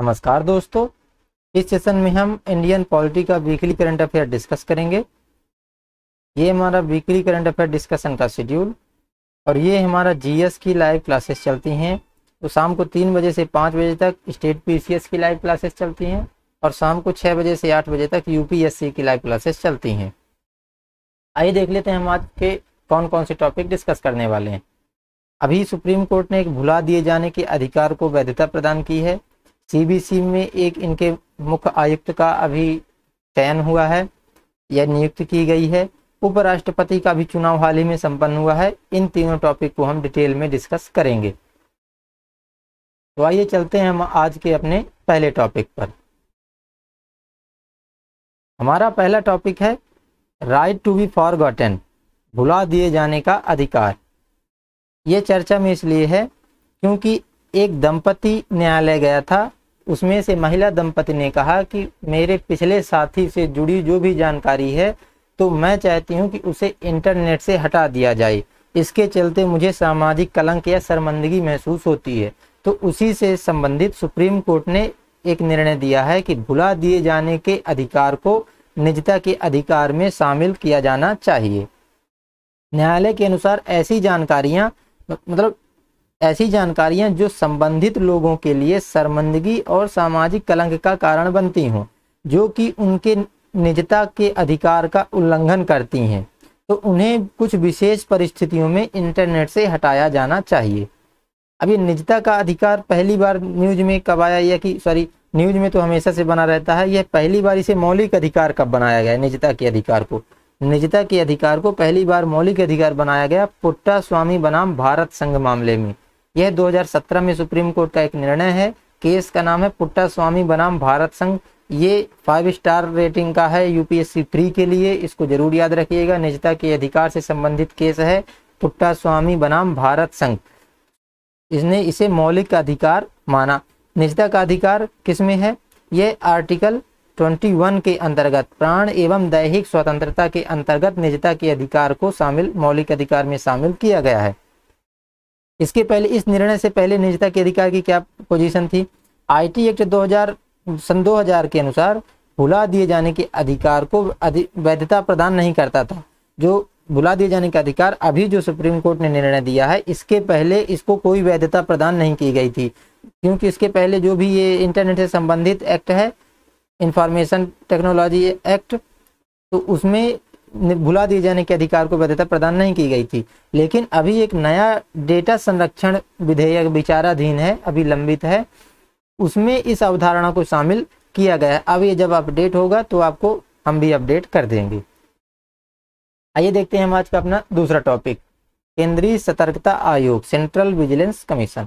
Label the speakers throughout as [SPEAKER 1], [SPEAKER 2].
[SPEAKER 1] नमस्कार दोस्तों। इस सेशन में हम इंडियन पॉलिटी का वीकली करंट अफेयर डिस्कस करेंगे। ये हमारा वीकली करंट अफेयर डिस्कशन का शेड्यूल और ये हमारा जीएस की लाइव क्लासेस चलती हैं। तो शाम को तीन बजे से पाँच बजे तक स्टेट पीसीएस की लाइव क्लासेस चलती हैं और शाम को छः बजे से आठ बजे तक यूपीएससी की लाइव क्लासेस चलती हैं। आइए देख लेते हैं हम आज के कौन कौन से टॉपिक डिस्कस करने वाले हैं। अभी सुप्रीम कोर्ट ने एक भुला दिए जाने के अधिकार को वैधता प्रदान की है। सीबीसी में एक इनके मुख्य आयुक्त का अभी चयन हुआ है, यह नियुक्त की गई है। उपराष्ट्रपति का भी चुनाव हाल ही में संपन्न हुआ है। इन तीनों टॉपिक को हम डिटेल में डिस्कस करेंगे। तो आइए चलते हैं हम आज के अपने पहले टॉपिक पर। हमारा पहला टॉपिक है राइट टू बी फॉरगॉटन भुला दिए जाने का अधिकार। ये चर्चा में इसलिए है, क्योंकि एक दंपति न्यायालय गया था उसमें से महिला दंपति ने कहा कि मेरे पिछले साथी से जुड़ी जो भी जानकारी है तो मैं चाहती हूँ कि उसे इंटरनेट से हटा दिया जाए। इसके चलते मुझे सामाजिक कलंक या शर्मंदगी महसूस होती है। तो उसी से संबंधित सुप्रीम कोर्ट ने एक निर्णय दिया है कि भुला दिए जाने के अधिकार को निजता के अधिकार में शामिल किया जाना चाहिए। न्यायालय के अनुसार ऐसी जानकारियाँ मतलब ऐसी जानकारियाँ जो संबंधित लोगों के लिए शर्मंदगी और सामाजिक कलंक का कारण बनती हों, जो कि उनके निजता के अधिकार का उल्लंघन करती हैं तो उन्हें कुछ विशेष परिस्थितियों में इंटरनेट से हटाया जाना चाहिए। ये निजता का अधिकार पहली बार न्यूज़ में कब आया, या कि, सॉरी, न्यूज़ में तो हमेशा से बना रहता है, यह पहली बार इसे मौलिक अधिकार कब बनाया गया, निजता के अधिकार को? निजता के अधिकार को पहली बार मौलिक अधिकार बनाया गया पुट्टा स्वामी बनाम भारत संघ मामले में। यह 2017 में सुप्रीम कोर्ट का एक निर्णय है। केस का नाम है पुट्टा स्वामी बनाम भारत संघ। ये फाइव स्टार रेटिंग का है यूपीएससी प्री के लिए। इसको ज़रूर याद रखिएगा। निजता के अधिकार से संबंधित केस है पुट्टा स्वामी बनाम भारत संघ। इसने इसे मौलिक अधिकार माना। निजता का अधिकार किसमें है? यह आर्टिकल 21 के अंतर्गत प्राण एवं दैहिक स्वतंत्रता के अंतर्गत निजता के अधिकार को शामिल, मौलिक अधिकार में शामिल किया गया है। इसके पहले, इस निर्णय से पहले निजता के अधिकार की क्या पोजीशन थी? आईटी एक्ट 2000 सन 2000 के अनुसार भुला दिए जाने के अधिकार को वैधता प्रदान नहीं करता था। जो भुला दिए जाने का अधिकार, अभी जो सुप्रीम कोर्ट ने निर्णय दिया है, इसके पहले इसको कोई वैधता प्रदान नहीं की गई थी। क्योंकि इसके पहले जो भी ये इंटरनेट से संबंधित एक्ट है इंफॉर्मेशन टेक्नोलॉजी एक्ट तो उसमें भुला दिए जाने के अधिकार को वैधता प्रदान नहीं की गई थी। लेकिन अभी एक नया डेटा संरक्षण विधेयक विचाराधीन है अभी लंबित है, उसमें इस अवधारणा को शामिल किया गया है। अब ये जब अपडेट होगा तो आपको हम भी अपडेट कर देंगे। आइए देखते हैं हम आज का अपना दूसरा टॉपिक, केंद्रीय सतर्कता आयोग, सेंट्रल विजिलेंस कमीशन।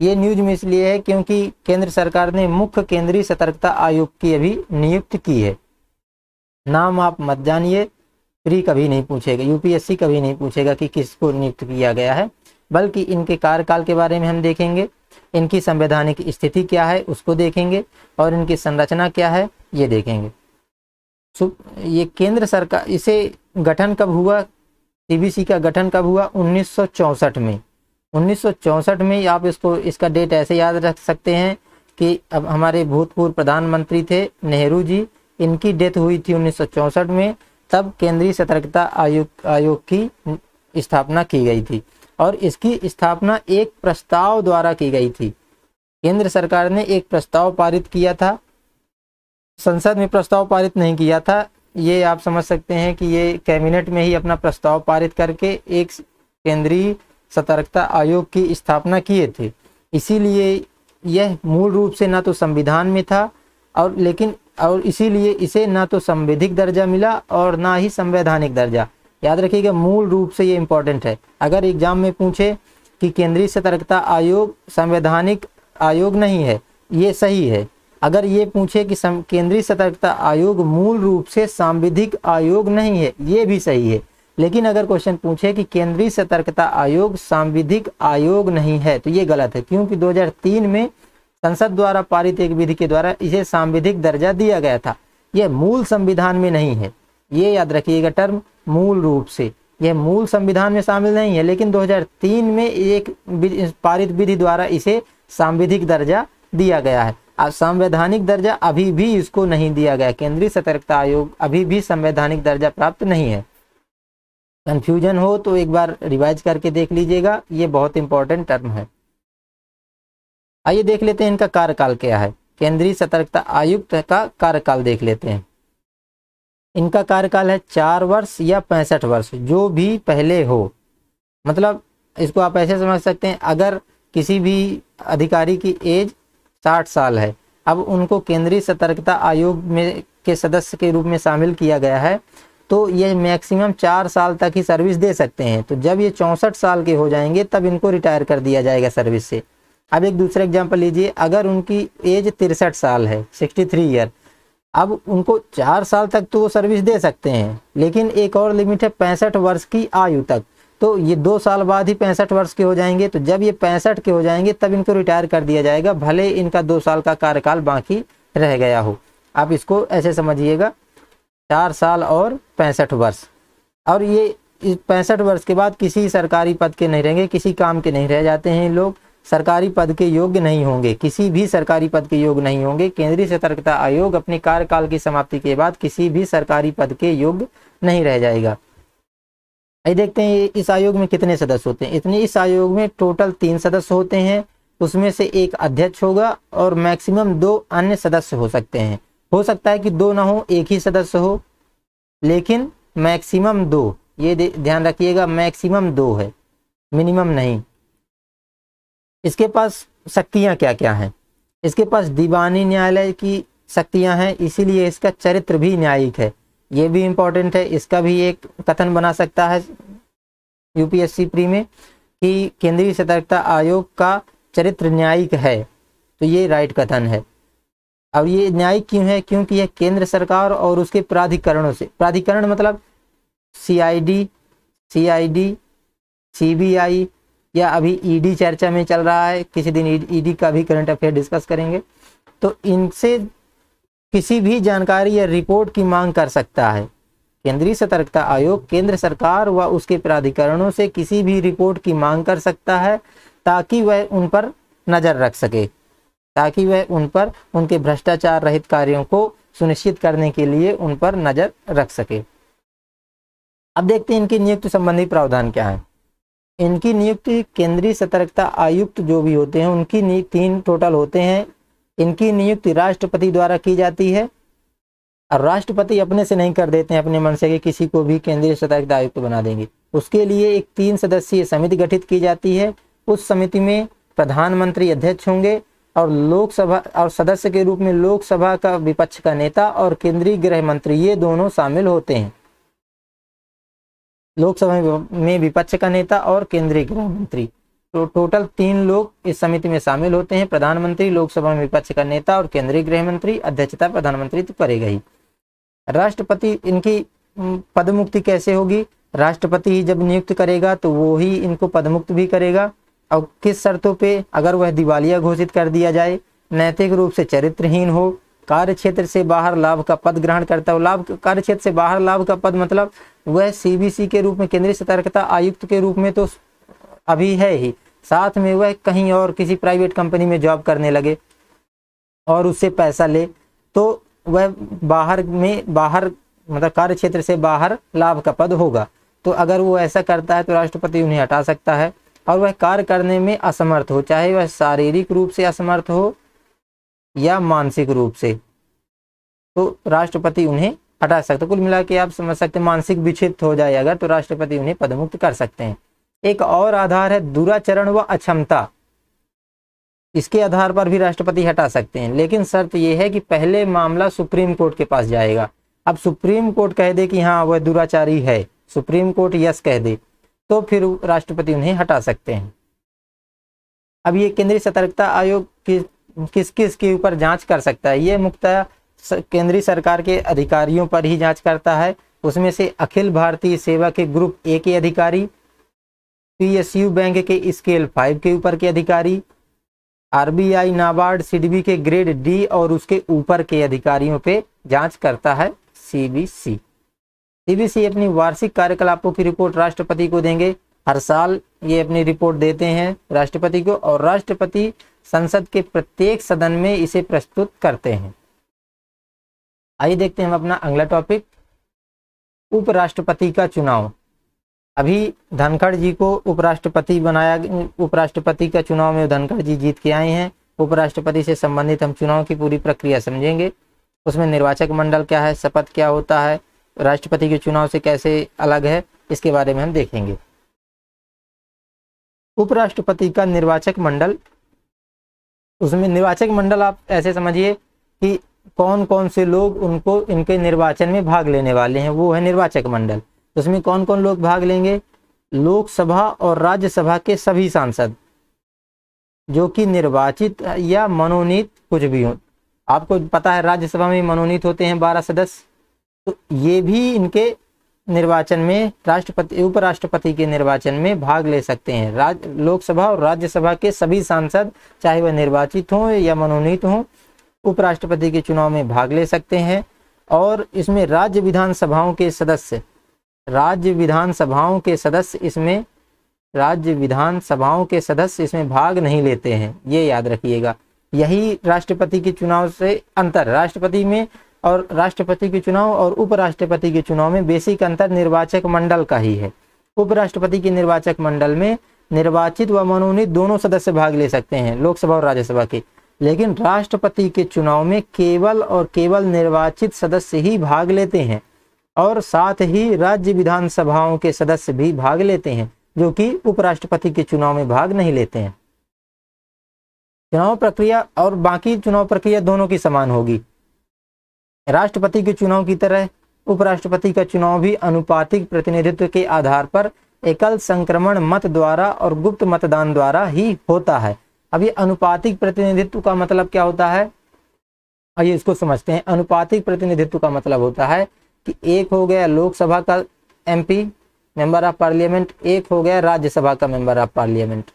[SPEAKER 1] ये न्यूज़ में इसलिए है क्योंकि केंद्र सरकार ने मुख्य केंद्रीय सतर्कता आयोग की अभी नियुक्त की है। नाम आप मत जानिए प्री कभी नहीं पूछेगा यूपीएससी कभी नहीं पूछेगा कि किसको नियुक्त किया गया है, बल्कि इनके कार्यकाल के बारे में हम देखेंगे, इनकी संवैधानिक स्थिति क्या है उसको देखेंगे और इनकी संरचना क्या है ये देखेंगे। ये केंद्र सरकार, इसे गठन कब हुआ सीबीसी का गठन कब हुआ, उन्नीस में। उन्नीस में आप इसको, इसका डेट ऐसे याद रख सकते हैं कि अब हमारे भूतपूर्व प्रधानमंत्री थे नेहरू जी, इनकी डेथ हुई थी उन्नीस सौ चौंसठ में तब केंद्रीय सतर्कता आयोग आयोग की स्थापना की गई थी और इसकी स्थापना एक प्रस्ताव द्वारा की गई थी। केंद्र सरकार ने एक प्रस्ताव पारित किया था। संसद में प्रस्ताव पारित नहीं किया था। ये आप समझ सकते हैं कि ये कैबिनेट में ही अपना प्रस्ताव पारित करके एक केंद्रीय सतर्कता आयोग की स्थापना किए थे। इसीलिए यह मूल रूप से ना तो संविधान में था और लेकिन और इसीलिए इसे ना तो संवैधिक दर्जा मिला और ना ही संवैधानिक दर्जा। याद रखिएगा, मूल रूप से ये इंपॉर्टेंट है। अगर एग्ज़ाम में पूछे कि केंद्रीय सतर्कता आयोग, संवैधानिक आयोग नहीं है, ये सही है। अगर ये पूछे कि केंद्रीय सतर्कता आयोग मूल रूप से सांविधिक आयोग नहीं है, ये भी सही है। लेकिन अगर क्वेश्चन पूछे कि केंद्रीय सतर्कता आयोग सांविधिक आयोग नहीं है तो ये गलत है। क्योंकि 2003 में संसद द्वारा पारित एक विधि के द्वारा इसे सांविधिक दर्जा दिया गया था। यह मूल संविधान में नहीं है। ये याद रखिएगा टर्म, मूल रूप से। यह मूल संविधान में शामिल नहीं है, लेकिन 2003 में एक पारित विधि द्वारा इसे सांविधिक दर्जा दिया गया है। अब संवैधानिक दर्जा अभी भी इसको नहीं दिया गया। केंद्रीय सतर्कता आयोग अभी भी संवैधानिक दर्जा प्राप्त नहीं है। कंफ्यूजन हो तो एक बार रिवाइज करके देख लीजिएगा। ये बहुत इंपॉर्टेंट टर्म है। आइए देख लेते हैं इनका कार्यकाल क्या है। केंद्रीय सतर्कता आयुक्त का कार्यकाल देख लेते हैं। इनका कार्यकाल है चार वर्ष या पैंसठ वर्ष, जो भी पहले हो। मतलब इसको आप ऐसे समझ सकते हैं, अगर किसी भी अधिकारी की एज साठ साल है, अब उनको केंद्रीय सतर्कता आयोग में के सदस्य के रूप में शामिल किया गया है तो ये मैक्सिमम चार साल तक ही सर्विस दे सकते हैं। तो जब ये चौंसठ साल के हो जाएँगे, तब इनको रिटायर कर दिया जाएगा सर्विस से। अब एक दूसरा एग्ज़ाम्पल लीजिए, अगर उनकी एज तिरसठ साल है सिक्सटी थ्री ईयर अब उनको चार साल तक तो वो सर्विस दे सकते हैं, लेकिन एक और लिमिट है पैंसठ वर्ष की आयु तक। तो ये दो साल बाद ही पैंसठ वर्ष के हो जाएँगे तो जब ये पैंसठ के हो जाएँगे, तब इनको रिटायर कर दिया जाएगा, भले इनका दो साल का कार्यकाल बाकी रह गया हो। आप इसको ऐसे समझिएगा, चार साल और पैंसठ वर्ष। और ये पैंसठ वर्ष के बाद किसी सरकारी पद के नहीं रहेंगे, किसी काम के नहीं रह जाते हैं लोग। सरकारी पद के योग्य नहीं होंगे। किसी भी सरकारी पद के योग्य नहीं होंगे। केंद्रीय सतर्कता आयोग अपने कार्यकाल की समाप्ति के बाद किसी भी सरकारी पद के योग्य नहीं रह जाएगा। आइए देखते हैं, इस आयोग में कितने सदस्य होते हैं। इतने, इस आयोग में टोटल तीन सदस्य होते हैं। उसमें से एक अध्यक्ष होगा और मैक्सिमम दो अन्य सदस्य हो सकते हैं। हो सकता है कि दो ना हो, एक ही सदस्य हो, लेकिन मैक्सिमम दो। ये ध्यान रखिएगा, मैक्सिमम दो है, मिनिमम नहीं। इसके पास शक्तियाँ क्या क्या हैं? इसके पास दीवानी न्यायालय की शक्तियाँ हैं, इसीलिए इसका चरित्र भी न्यायिक है। ये भी इम्पोर्टेंट है, इसका भी एक कथन बना सकता है यूपीएससी प्री में कि केंद्रीय सतर्कता आयोग का चरित्र न्यायिक है तो ये राइट कथन है। अब ये न्यायिक क्यों है? क्योंकि यह केंद्र सरकार और उसके प्राधिकरणों से, प्राधिकरण मतलब सीआईडी सीआईडी सीबीआई या अभी ईडी चर्चा में चल रहा है, किसी दिन ईडी का भी करंट अफेयर डिस्कस करेंगे। तो इनसे किसी भी जानकारी या रिपोर्ट की मांग कर सकता है। केंद्रीय सतर्कता आयोग, केंद्र सरकार व उसके प्राधिकरणों से किसी भी रिपोर्ट की मांग कर सकता है, ताकि वह उन पर नज़र रख सके, ताकि वह उन पर उनके भ्रष्टाचार रहित कार्यों को सुनिश्चित करने के लिए उन पर नज़र रख सके। अब देखते हैं इनकी नियुक्ति संबंधी प्रावधान क्या है। इनकी नियुक्ति केंद्रीय सतर्कता आयुक्त जो भी होते हैं, उनकी तीन टोटल होते हैं। इनकी नियुक्ति राष्ट्रपति द्वारा की जाती है। और राष्ट्रपति अपने से नहीं कर देते हैं, अपने मन से कि किसी को भी केंद्रीय सतर्कता आयुक्त बना देंगे। उसके लिए एक तीन सदस्यीय समिति गठित की जाती है। उस समिति में प्रधानमंत्री अध्यक्ष होंगे और लोकसभा, और सदस्य के रूप में लोकसभा का विपक्ष का नेता और केंद्रीय गृह मंत्री, ये दोनों शामिल होते हैं। लोकसभा में विपक्ष का नेता और केंद्रीय गृह मंत्री। तो टोटल तीन लोग इस समिति में शामिल होते हैं। प्रधानमंत्री, लोकसभा में विपक्ष का नेता और केंद्रीय गृह मंत्री, अध्यक्षता प्रधानमंत्री तो करेगा ही राष्ट्रपति इनकी पदमुक्ति कैसे होगी? राष्ट्रपति ही जब नियुक्त करेगा तो वो ही इनको पदमुक्त भी करेगा। और किस शर्तों पे अगर वह दिवालिया घोषित कर दिया जाए, नैतिक रूप से चरित्रहीन हो कार्य क्षेत्र से बाहर लाभ का पद ग्रहण करता हो। लाभ कार्य क्षेत्र से बाहर लाभ का पद मतलब वह सीबीसी के रूप में, केंद्रीय सतर्कता आयुक्त के रूप में तो अभी है ही। साथ में वह कहीं और किसी प्राइवेट कंपनी में जॉब करने लगे और उससे पैसा ले तो वह बाहर में, बाहर मतलब कार्य क्षेत्र से बाहर लाभ का पद होगा। तो अगर वो ऐसा करता है तो राष्ट्रपति उन्हें हटा सकता है। और वह कार्य करने में असमर्थ हो, चाहे वह शारीरिक रूप से असमर्थ हो या मानसिक रूप से। तो राष्ट्रपति उन्हें हटा सकते कुल मिला के आप समझ सकते हैं, मानसिक विक्षिप्त हो जाए अगर तो राष्ट्रपति उन्हें पदमुक्त कर सकते हैं। एक और आधार है दुराचरण व अक्षमता। इसके आधार पर भी राष्ट्रपति हटा सकते हैं। लेकिन शर्त यह है कि पहले मामला सुप्रीम कोर्ट के पास जाएगा। अब सुप्रीम कोर्ट कह दे कि हाँ वह दुराचारी है। सुप्रीम कोर्ट यस कह दे तो फिर राष्ट्रपति उन्हें हटा सकते हैं। अब ये केंद्रीय सतर्कता आयोग की किस किस के ऊपर जाँच कर सकता है? ये मुख्यतः केंद्रीय सरकार के अधिकारियों पर ही जाँच करता है। उसमें से अखिल भारतीय सेवा के ग्रुप ए के अधिकारी, पीएसयू बैंक के स्केल फाइव के ऊपर के अधिकारी, आरबीआई नाबार्ड सीडीबी के ग्रेड डी और उसके ऊपर के अधिकारियों पे जाँच करता है सीबीसी सीबीसी अपनी वार्षिक कार्यकलापों की रिपोर्ट राष्ट्रपति को देंगे। हर साल ये अपनी रिपोर्ट देते हैं राष्ट्रपति को और राष्ट्रपति संसद के प्रत्येक सदन में इसे प्रस्तुत करते हैं। आइए देखते हैं हम अपना अगला टॉपिक उपराष्ट्रपति का चुनाव। अभी धनखड़ जी को उपराष्ट्रपति बनाया, उपराष्ट्रपति का चुनाव में धनखड़ जी जीत के आए हैं। उपराष्ट्रपति से संबंधित हम चुनाव की पूरी प्रक्रिया समझेंगे। उसमें निर्वाचक मंडल क्या है, शपथ क्या होता है, राष्ट्रपति के चुनाव से कैसे अलग है, इसके बारे में हम देखेंगे। उपराष्ट्रपति का निर्वाचक मंडल उसमें निर्वाचक मंडल आप ऐसे समझिए कि कौन कौन से लोग उनको, इनके निर्वाचन में भाग लेने वाले हैं, वो है निर्वाचक मंडल। उसमें कौन कौन लोग भाग लेंगे? लोकसभा और राज्यसभा के सभी सांसद, जो कि निर्वाचित या मनोनीत कुछ भी हो। आपको पता है, राज्यसभा में मनोनीत होते हैं बारह सदस्य तो ये भी इनके निर्वाचन में राष्ट्रपति, उपराष्ट्रपति के निर्वाचन में भाग ले सकते हैं। राज, लोकसभा और राज्यसभा के सभी सांसद, चाहे वह निर्वाचित हों या मनोनीत हों, उपराष्ट्रपति के चुनाव में भाग ले सकते हैं और इसमें राज्य विधानसभाओं के सदस्य, राज्य विधानसभाओं के सदस्य इसमें, राज्य विधानसभाओं के सदस्य इसमें भाग नहीं लेते हैं। ये याद रखिएगा। यही राष्ट्रपति के चुनाव से अंतर। राष्ट्रपति में और राष्ट्रपति के चुनाव और उपराष्ट्रपति के चुनाव में बेसिक अंतर निर्वाचक मंडल का ही है। उपराष्ट्रपति के निर्वाचक मंडल में निर्वाचित व मनोनीत दोनों सदस्य भाग ले सकते हैं, लोकसभा और राज्यसभा के। लेकिन राष्ट्रपति के चुनाव में केवल और केवल निर्वाचित सदस्य ही भाग लेते हैं और साथ ही राज्य विधानसभाओं के सदस्य भी भाग लेते हैं, जो कि उपराष्ट्रपति के चुनाव में भाग नहीं लेते हैं। चुनाव प्रक्रिया और बाकी चुनाव प्रक्रिया दोनों की समान होगी। राष्ट्रपति के चुनाव की तरह, उपराष्ट्रपति का चुनाव भी अनुपातिक प्रतिनिधित्व के आधार पर एकल संक्रमण मत द्वारा और गुप्त मतदान द्वारा ही होता है। अब ये अनुपातिक प्रतिनिधित्व का मतलब क्या होता है? आइए इसको समझते हैं। अनुपातिक प्रतिनिधित्व का मतलब होता है कि एक हो गया लोकसभा का एमपी मेंबर ऑफ़ पार्लियामेंट एक हो गया राज्यसभा का मेंबर ऑफ़ पार्लियामेंट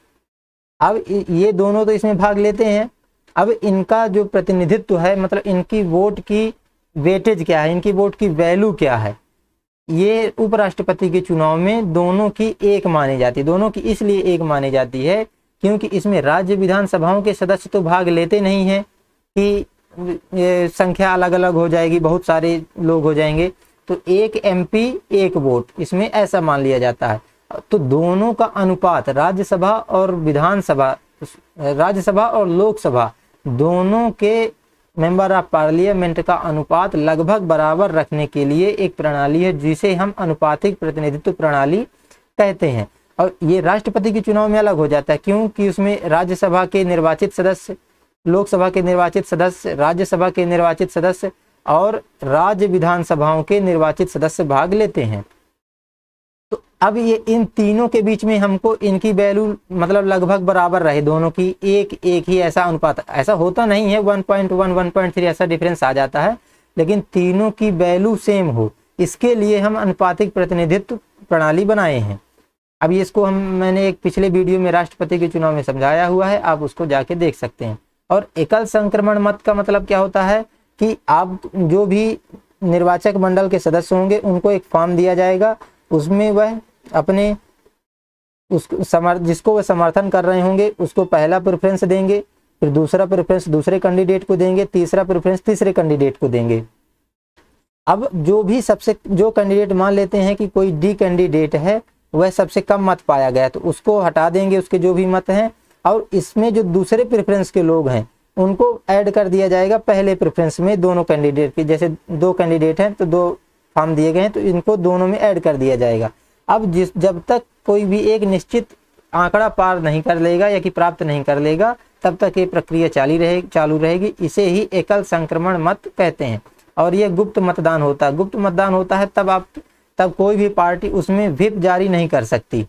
[SPEAKER 1] अब ये दोनों तो इसमें भाग लेते हैं। अब इनका जो प्रतिनिधित्व है मतलब इनकी वोट की वेटेज क्या है? इनकी वोट की वैल्यू क्या है? ये उपराष्ट्रपति के चुनाव में दोनों की एक मानी जाती है दोनों की इसलिए एक मानी जाती है क्योंकि इसमें राज्य विधानसभाओं के सदस्य तो भाग लेते नहीं हैं कि संख्या अलग अलग हो जाएगी, बहुत सारे लोग हो जाएँगे। तो एक एमपी एक वोट, इसमें ऐसा मान लिया जाता है। तो दोनों का अनुपात, राज्यसभा और विधानसभा, राज्यसभा और लोकसभा, दोनों के मेंबर ऑफ़ पार्लियामेंट का अनुपात लगभग बराबर रखने के लिए एक प्रणाली है, जिसे हम अनुपातिक प्रतिनिधित्व प्रणाली कहते हैं। और ये राष्ट्रपति के चुनाव में अलग हो जाता है, क्योंकि उसमें राज्यसभा के निर्वाचित सदस्य, लोकसभा के निर्वाचित सदस्य, राज्यसभा के निर्वाचित सदस्य और राज्य विधानसभाओं के निर्वाचित सदस्य भाग लेते हैं। अब ये इन तीनों के बीच में हमको इनकी वैल्यू मतलब लगभग बराबर रहे, दोनों की एक एक ही ऐसा अनुपात, ऐसा होता नहीं है 1.1 1.3 ऐसा डिफरेंस आ जाता है, लेकिन तीनों की वैल्यू सेम हो। इसके लिए हम अनुपातिक प्रतिनिधित्व प्रणाली बनाए हैं। अब इसको हम, मैंने एक पिछले वीडियो में राष्ट्रपति के चुनाव में समझाया हुआ है, आप उसको जाके देख सकते हैं। और एकल संक्रमण मत का मतलब क्या होता है कि आप जो भी निर्वाचक मंडल के सदस्य होंगे, उनको एक फॉर्म दिया जाएगा, उसमें वह अपने उस समर्थ जिसको वह समर्थन कर रहे होंगे, उसको पहला प्रेफरेंस देंगे, फिर दूसरा प्रेफरेंस दूसरे कैंडिडेट को देंगे, तीसरा प्रेफरेंस तीसरे कैंडिडेट को देंगे। अब जो भी सबसे, जो कैंडिडेट मान लेते हैं कि कोई डी कैंडिडेट है, वह सबसे कम मत पाया गया तो उसको हटा देंगे, उसके जो भी मत हैं, और इसमें जो दूसरे प्रेफरेंस के लोग हैं, उनको ऐड कर दिया जाएगा पहले प्रेफरेंस में दोनों कैंडिडेट के, जैसे दो कैंडिडेट हैं तो दो फॉर्म दिए गए हैं तो इनको दोनों में ऐड कर दिया जाएगा। अब जिस, जब तक कोई भी एक निश्चित आंकड़ा पार नहीं कर लेगा या कि प्राप्त नहीं कर लेगा, तब तक ये प्रक्रिया चाली रहे, चालू रहेगी। इसे ही एकल संक्रमण मत कहते हैं। और ये गुप्त मतदान होता है। गुप्त मतदान होता है, तब आप, तब कोई भी पार्टी उसमें विप जारी नहीं कर सकती।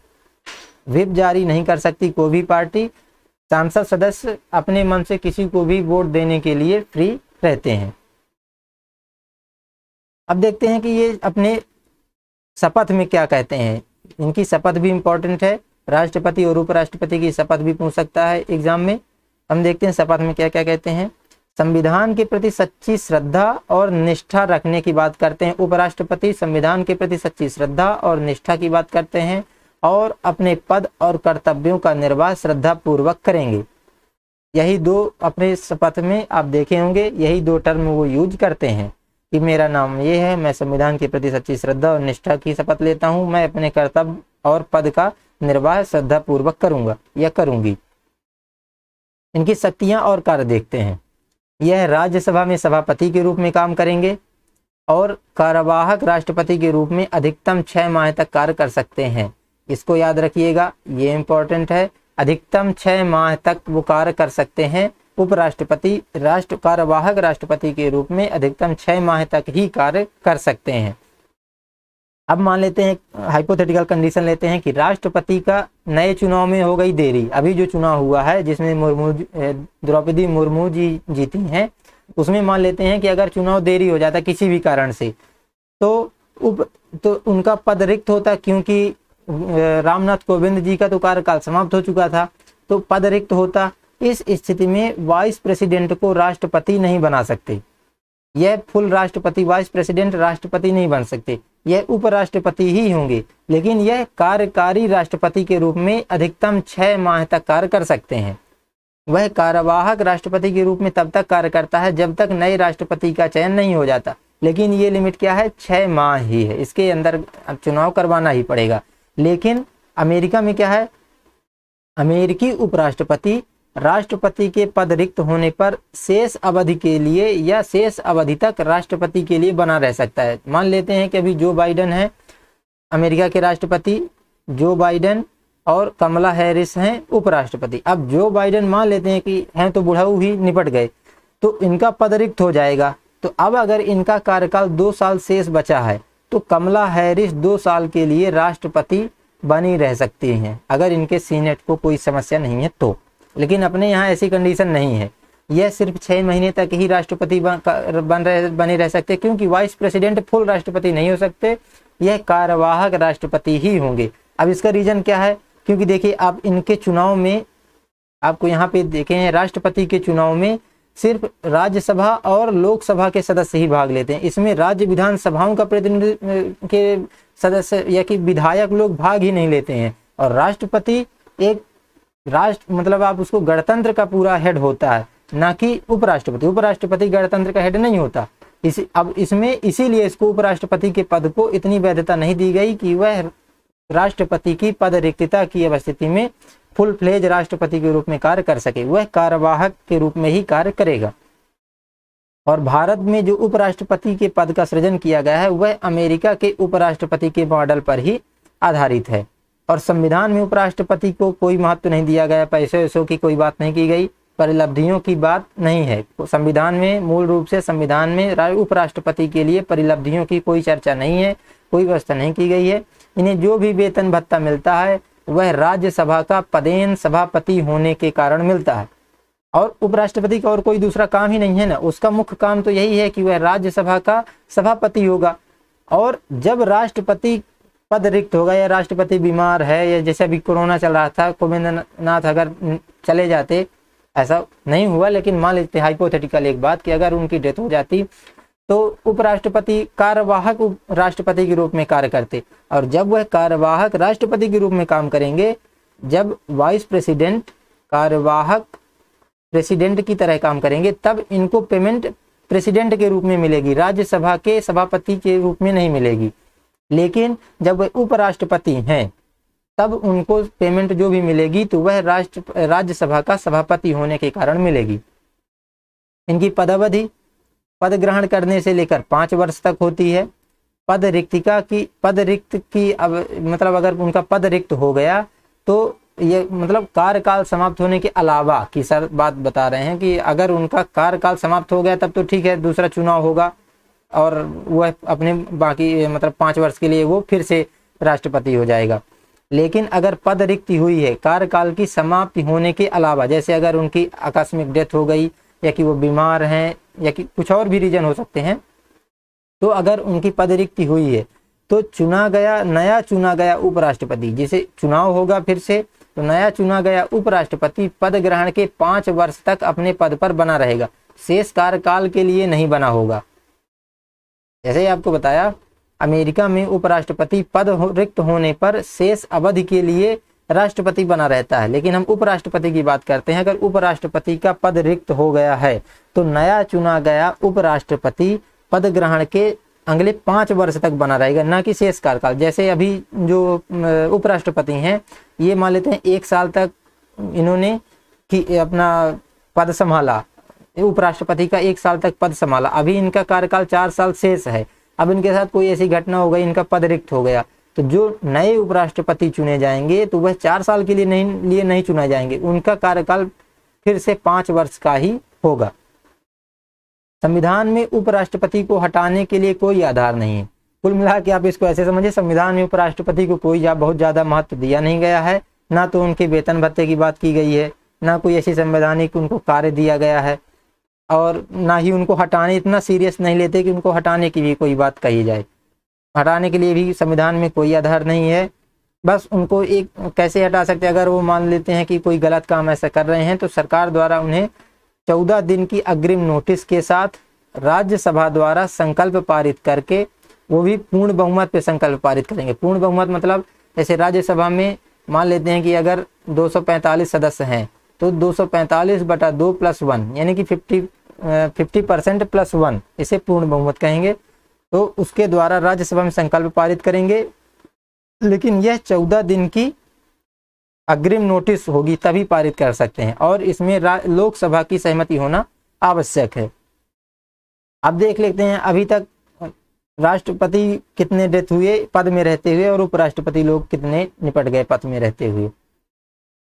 [SPEAKER 1] विप जारी नहीं कर सकती कोई भी पार्टी। सांसद सदस्य अपने मन से किसी को भी वोट देने के लिए फ्री रहते हैं। अब देखते हैं कि ये अपने शपथ में क्या कहते हैं? इनकी शपथ भी इम्पोर्टेंट है। राष्ट्रपति और उपराष्ट्रपति की शपथ भी पूछ सकता है एग्ज़ाम में। हम देखते हैं शपथ में क्या क्या कहते हैं। संविधान के प्रति सच्ची श्रद्धा और निष्ठा रखने की बात करते हैं। उपराष्ट्रपति संविधान के प्रति सच्ची श्रद्धा और निष्ठा की बात करते हैं और अपने पद और कर्तव्यों का निर्वाह श्रद्धा पूर्वक करेंगे। यही दो अपने शपथ में आप देखे होंगे। यही दो टर्म वो यूज़ करते हैं। कि मेरा नाम ये है, मैं संविधान के प्रति सच्ची श्रद्धा और निष्ठा की शपथ लेता हूँ, मैं अपने कर्तव्य और पद का निर्वाह श्रद्धा पूर्वक करूँगा, या करूँगी। इनकी शक्तियाँ और कार्य देखते हैं। यह राज्यसभा में सभापति के रूप में काम करेंगे और कार्यवाहक राष्ट्रपति के रूप में अधिकतम छह माह तक कार्य कर सकते हैं। इसको याद रखिएगा, ये इंपॉर्टेंट है, अधिकतम छह माह तक वो कार्य कर सकते हैं उपराष्ट्रपति, राष्ट्र, कार्यवाहक राष्ट्रपति के रूप में अधिकतम छह माह तक ही कार्य कर सकते हैं। अब मान लेते हैं हाइपोथेटिकल कंडीशन लेते हैं कि राष्ट्रपति का नए चुनाव में हो गई देरी। अभी जो चुनाव हुआ है, जिसमें मुर्मू द्रौपदी मुर्मू जी जीती हैं, उसमें मान लेते हैं कि अगर चुनाव देरी हो जाता किसी भी कारण से तो उप तो उनका पद रिक्त होता क्योंकि रामनाथ कोविंद जी का तो कार्यकाल समाप्त हो चुका था तो पद रिक्त होता इस स्थिति में वाइस प्रेसिडेंट को राष्ट्रपति नहीं बना सकते। यह फुल राष्ट्रपति, वाइस प्रेसिडेंट राष्ट्रपति नहीं बन सकते। यह उपराष्ट्रपति ही होंगे, लेकिन यह कार्यकारी राष्ट्रपति के रूप में अधिकतम छह माह तक कार्य कर सकते हैं। वह कार्यवाहक राष्ट्रपति के रूप में तब तक कार्य करता है जब तक नए राष्ट्रपति का चयन नहीं हो जाता। लेकिन ये लिमिट क्या है? छह माह ही है। इसके अंदर अब चुनाव करवाना ही पड़ेगा। लेकिन अमेरिका में क्या है? अमेरिकी उपराष्ट्रपति राष्ट्रपति के पद रिक्त होने पर शेष अवधि के लिए या शेष अवधि तक राष्ट्रपति के लिए बना रह सकता है। मान लेते हैं कि अभी जो बाइडन है, अमेरिका के राष्ट्रपति जो बाइडन और कमला हैरिस हैं उपराष्ट्रपति। अब जो बाइडन मान लेते हैं कि हैं तो बुढ़ाऊ ही निपट गए तो इनका पद रिक्त हो जाएगा। तो अब अगर इनका कार्यकाल दो साल शेष बचा है तो कमला हैरिस दो साल के लिए राष्ट्रपति बनी रह सकती हैं। अगर इनके सीनेट को कोई समस्या नहीं है तो। लेकिन अपने यहाँ ऐसी कंडीशन नहीं है। यह सिर्फ़ छह महीने तक ही राष्ट्रपति बन रहे, बने रह सकते, क्योंकि वाइस प्रेसिडेंट फुल राष्ट्रपति नहीं हो सकते। यह कार्यवाहक राष्ट्रपति ही होंगे। अब इसका रीजन क्या है? क्योंकि देखिए, आप इनके चुनाव में, आपको यहाँ पे देखे हैं, राष्ट्रपति के चुनाव में सिर्फ़ राज्यसभा और लोकसभा के सदस्य ही भाग लेते हैं। इसमें राज्य विधानसभाओं का प्रतिनिधि के सदस्य या कि विधायक लोग भाग ही नहीं लेते हैं। और राष्ट्रपति एक राष्ट्र मतलब आप उसको गणतंत्र का पूरा हेड होता है, ना कि उपराष्ट्रपति। उपराष्ट्रपति गणतंत्र का हेड नहीं होता। इसी, अब इसमें इसीलिए इसको उपराष्ट्रपति के पद को इतनी वैधता नहीं दी गई कि वह राष्ट्रपति की पद रिक्तता की अवस्थिति में फुल फ्लेज राष्ट्रपति के रूप में कार्य कर सके। वह कार्यवाहक के रूप में ही कार्य करेगा। और भारत में जो उपराष्ट्रपति के पद का सृजन किया गया है, वह अमेरिका के उपराष्ट्रपति के मॉडल पर ही आधारित है। और संविधान में उपराष्ट्रपति को कोई महत्व नहीं दिया गया, पैसे वैसों की कोई बात नहीं की गई परिलब्धियों की बात नहीं है। संविधान में, मूल रूप से संविधान में उपराष्ट्रपति के लिए परिलब्धियों की कोई चर्चा नहीं है, कोई व्यवस्था नहीं की गई है। इन्हें जो भी वेतन भत्ता मिलता है, वह राज्यसभा का पदेन सभापति होने के कारण मिलता है। और उपराष्ट्रपति का और कोई दूसरा काम ही नहीं है ना। उसका मुख्य काम तो यही है कि वह राज्यसभा का सभापति होगा। और जब राष्ट्रपति पद रिक्त होगा, या राष्ट्रपति बीमार है, या जैसे अभी कोरोना चल रहा था कोविंद नाथ अगर चले जाते, ऐसा नहीं हुआ, लेकिन मान लेते हाइपोथेटिकल एक बात कि अगर उनकी डेथ हो जाती तो उपराष्ट्रपति कार्यवाहक राष्ट्रपति के रूप में कार्य करते। और जब वह कार्यवाहक राष्ट्रपति के रूप में काम करेंगे, जब वाइस प्रेसिडेंट कार्यवाहक प्रेसिडेंट की तरह काम करेंगे, तब इनको पेमेंट प्रेसिडेंट के रूप में मिलेगी, राज्यसभा के सभापति के रूप में नहीं मिलेगी। लेकिन जब वे उपराष्ट्रपति हैं, तब उनको पेमेंट जो भी मिलेगी तो वह राष्ट्र, राज्यसभा का सभापति होने के कारण मिलेगी। इनकी पदावधि पद ग्रहण करने से लेकर पाँच वर्ष तक होती है। पद रिक्तिका की, पद रिक्त की अब मतलब अगर उनका पद रिक्त हो गया तो ये मतलब कार्यकाल समाप्त होने के अलावा की सर बात बता रहे हैं कि अगर उनका कार्यकाल समाप्त हो गया, तब तो ठीक है, दूसरा चुनाव होगा। और वह अपने बाकी मतलब पाँच वर्ष के लिए वो फिर से राष्ट्रपति हो जाएगा। लेकिन अगर पद रिक्ति हुई है, कार्यकाल की समाप्ति होने के अलावा, जैसे अगर उनकी आकस्मिक डेथ हो गई, या कि वो बीमार हैं, या कि कुछ और भी रीजन हो सकते हैं तो अगर उनकी पद रिक्ति हुई है तो चुना गया, नया चुना गया उपराष्ट्रपति, जिसे चुनाव होगा फिर से तो नया चुना गया उपराष्ट्रपति पद ग्रहण के पाँच वर्ष तक अपने पद पर बना रहेगा। शेष कार्यकाल के लिए नहीं बना होगा। जैसे ही आपको बताया, अमेरिका में उपराष्ट्रपति पद रिक्त होने पर शेष अवधि के लिए राष्ट्रपति बना रहता है। लेकिन हम उपराष्ट्रपति की बात करते हैं, अगर उपराष्ट्रपति का पद रिक्त हो गया है तो नया चुना गया उपराष्ट्रपति पद ग्रहण के अगले पाँच वर्ष तक बना रहेगा, ना कि शेष कार्यकाल। जैसे अभी जो उपराष्ट्रपति हैं, ये मान लेते हैं, एक साल तक इन्होंने कि, अपना पद संभाला। उपराष्ट्रपति का एक साल तक पद संभाला। अभी इनका कार्यकाल चार साल शेष है। अब इनके साथ कोई ऐसी घटना हो गई, इनका पद रिक्त हो गया। तो जो नए उपराष्ट्रपति चुने जाएँगे तो वह चार साल के लिए नहीं लिए नहीं चुना जाएँगे। उनका कार्यकाल फिर से पाँच वर्ष का ही होगा। संविधान में उपराष्ट्रपति को हटाने के लिए कोई आधार नहीं है। कुल मिला के आप इसको ऐसे समझिए, संविधान में उपराष्ट्रपति को कोई बहुत ज़्यादा महत्व दिया नहीं गया है। ना तो उनके वेतन भत्ते की बात की गई है, ना कोई ऐसी संवैधानिक उनको कार्य दिया गया है। और ना ही उनको हटाने, इतना सीरियस नहीं लेते कि उनको हटाने की भी कोई बात कही जाए। हटाने के लिए भी संविधान में कोई आधार नहीं है। बस उनको एक, कैसे हटा सकते अगर वो मान लेते हैं कि कोई गलत काम ऐसा कर रहे हैं तो सरकार द्वारा उन्हें चौदह दिन की अग्रिम नोटिस के साथ राज्यसभा द्वारा संकल्प पारित करके वो भी पूर्ण बहुमत पे संकल्प पारित करेंगे। पूर्ण बहुमत मतलब जैसे राज्यसभा में मान लेते हैं कि अगर 245 सदस्य हैं तो 245 बटा दो प्लस वन यानी कि 50 फिफ्टी परसेंट प्लस वन, इसे पूर्ण बहुमत कहेंगे। तो उसके द्वारा राज्यसभा में संकल्प पारित करेंगे। लेकिन यह चौदह दिन की अग्रिम नोटिस होगी, तभी पारित कर सकते हैं। और इसमें लोकसभा की सहमति होना आवश्यक है। अब देख लेते हैं, अभी तक राष्ट्रपति कितने डेथ हुए पद में रहते हुए और उपराष्ट्रपति लोग कितने निपट गए पद में रहते हुए।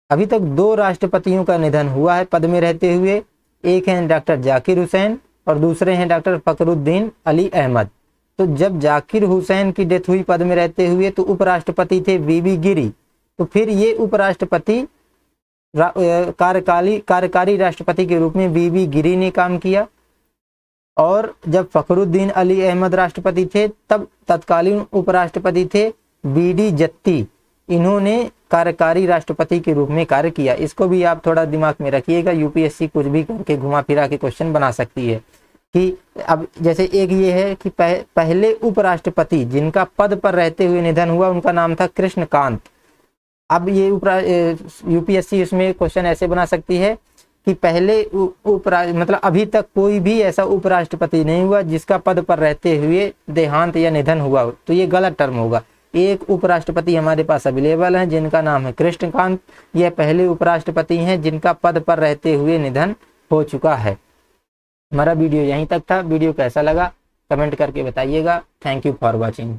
[SPEAKER 1] अभी तक दो राष्ट्रपतियों का निधन हुआ है पद में रहते हुए। एक हैं डॉक्टर जाकिर हुसैन और दूसरे हैं डॉक्टर फकरुद्दीन अली अहमद। तो जब जाकिर हुसैन की डेथ हुई पद में रहते हुए तो उपराष्ट्रपति थे वीवी गिरी। तो फिर ये उपराष्ट्रपति कार्यकाली, कार्यकारी राष्ट्रपति के रूप में वीवी गिरी ने काम किया। और जब फखरुद्दीन अली अहमद राष्ट्रपति थे, तब तत्कालीन उपराष्ट्रपति थे बी डी जत्ती। इन्होंने कार्यकारी राष्ट्रपति के रूप में कार्य किया। इसको भी आप थोड़ा दिमाग में रखिएगा यूपीएससी कुछ भी करके घुमा फिरा के क्वेश्चन बना सकती है। कि अब जैसे एक ये है कि पह, पहले उपराष्ट्रपति जिनका पद पर रहते हुए निधन हुआ उनका नाम था कृष्णकांत। अब ये यूपीएससी इसमें क्वेश्चन ऐसे बना सकती है कि पहले उपरा मतलब अभी तक कोई भी ऐसा उपराष्ट्रपति नहीं हुआ जिसका पद पर रहते हुए देहांत या निधन हुआ तो ये गलत टर्म होगा। एक उपराष्ट्रपति हमारे पास अवेलेबल हैं, जिनका नाम है कृष्णकांत। यह पहले उपराष्ट्रपति हैं, जिनका पद पर रहते हुए निधन हो चुका है। हमारा वीडियो यहीं तक था। वीडियो कैसा लगा, कमेंट करके बताइएगा। Thank you for watching